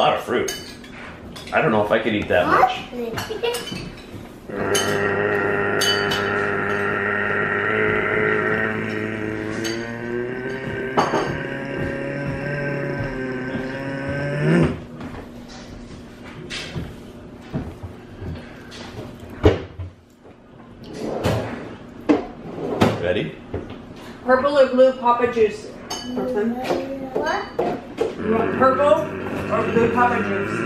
lot of fruit. I don't know if I could eat that much. Ready? Purple or blue Papa Juice? Brooklyn? What? You want purple or blue Papa Juice?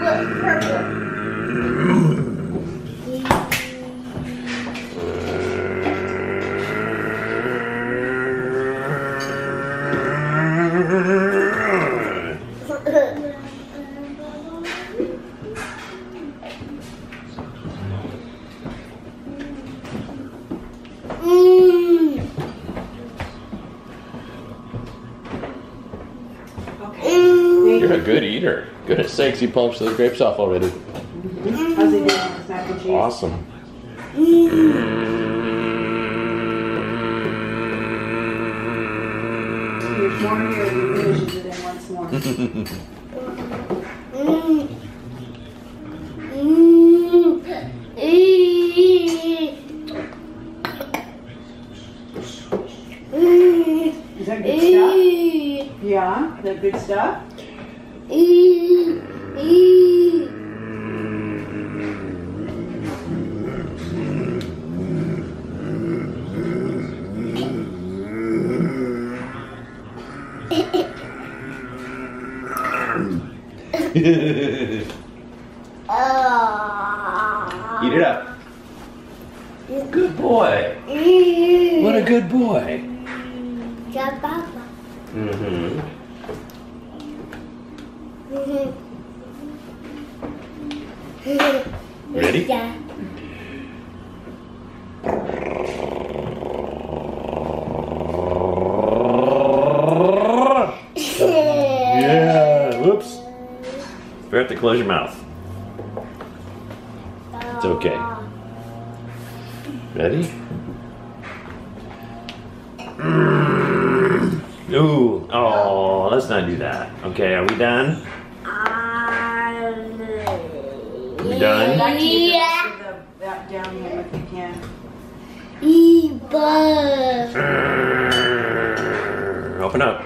What? Purple. Mm. Okay. You're a good eater. Goodness sakes, you polished those grapes off already. How's he doing with mac and cheese? Awesome. There's more here. He finishes it in once more. Mm. Mm. Eee. Mm. Is that good stuff? Yeah, that good stuff? Eat it up. Good boy. What a good boy. Mm-hmm. Ready? Yeah. Yeah. Whoops. You have to close your mouth. It's okay. Ready? Mm. Ooh. Oh, let's not do that. Okay, are we done? We done? Back to you. Yeah. Put the- That down here if you can. Eva. Open up.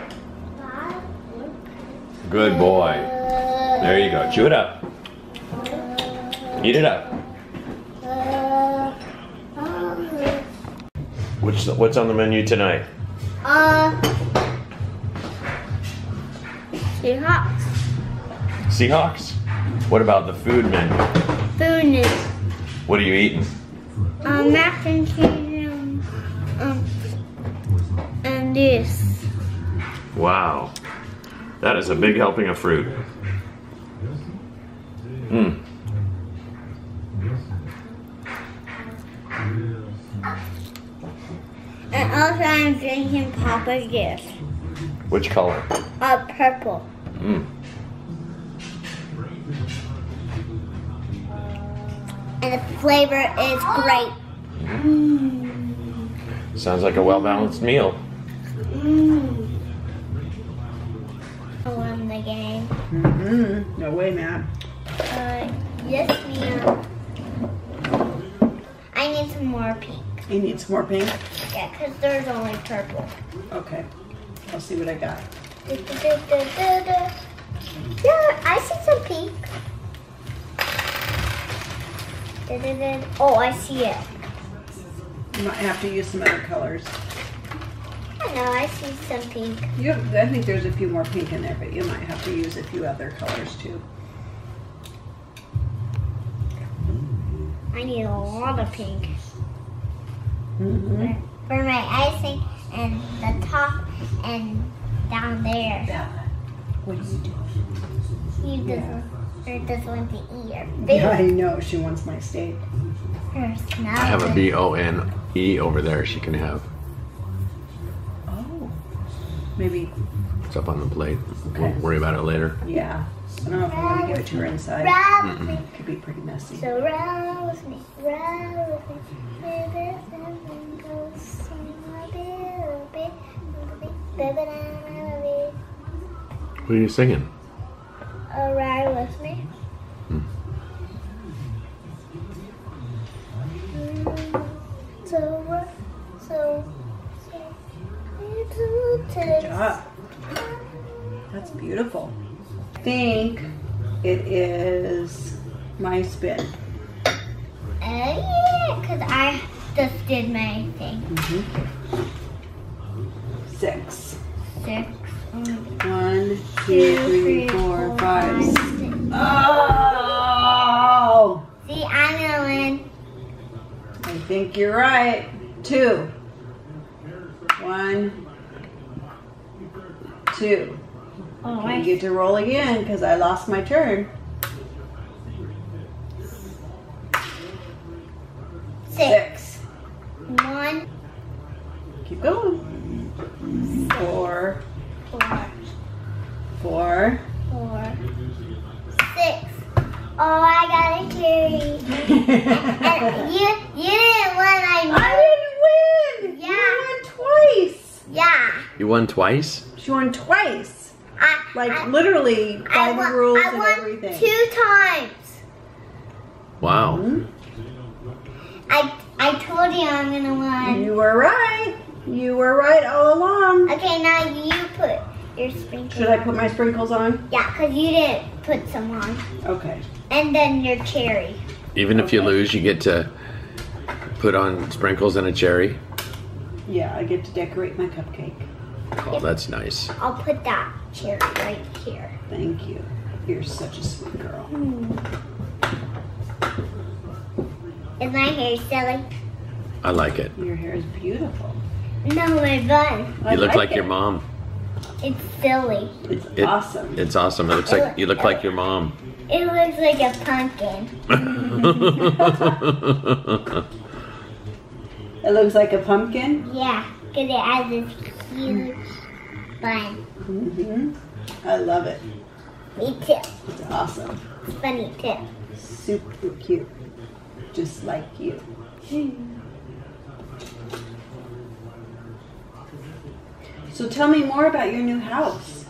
Good boy. There you go. Chew it up. Eat it up. Which what's on the menu tonight? Uh, Seahawks. Seahawks. What about the food menu? Food is What are you eating? um, mac and cheese and, um, and this. Wow. That is a big helping of fruit. Hmm. And also I'm drinking Papa's gift. Which color? Uh, purple. Hmm. And the flavor is great. Sounds like a well balanced meal. Mm. I won the game. Mm-hmm. No way, Matt. Uh, yes, ma'am. I need some more pink. You need some more pink? Yeah, because there's only purple. Okay. I'll see what I got. Yeah, I see some pink. Oh, I see it. You might have to use some other colors. I know, I see some pink. You, I think there's a few more pink in there, but you might have to use a few other colors too. I need a lot of pink Mm-hmm. for my icing and and down there. Bella, what are you doing? He doesn't, or doesn't want to eat her Yeah, I know. She wants my steak. Her. I have a B O N E over there she can have. Oh. Maybe, It's up on the plate. We'll worry about it later. yeah. I don't know if I want to give it to her inside. Rouse me. Could be pretty messy. So rouse me, rouse me. Baby, What are you singing? a ride with me? Mm, So, so, so, Good job. That's beautiful. I think it is my spin. Uh, yeah, because I just did my thing. Six. Two, three, four, five. six. six. Oh! See, I'm gonna win. I think you're right. Two. One, two. Oh, I get to roll again because I lost my turn. six. Six. One, Keep going. Four, four, four. four, six. Oh, I got a carry. And you, you didn't win. I I didn't win. Yeah. You won twice. Yeah. You won twice? She won twice. I, Like I, literally by I the won, rules I and won everything. two times. Wow. Hmm? I, I told you I'm gonna win. You were right. You were right all along. Okay, now you put your sprinkles. Should I put my sprinkles on? Yeah, because you didn't put some on. Okay. And then your cherry. Even if you Okay. lose, you get to put on sprinkles and a cherry. Yeah, I get to decorate my cupcake. Oh, that's nice. I'll put that cherry right here. Thank you. You're such a sweet girl. Hmm. Is my hair silly? I like it. Your hair is beautiful. No, my bun. I You look like your it. mom. It's silly. It's It- awesome. It's awesome. It looks like you look like your mom. It looks like a pumpkin. It looks like a pumpkin. Yeah, because it has this huge bun. hmm I love it. Me too. It's awesome. It's funny too. Super cute. Just like you. So tell me more about your new house.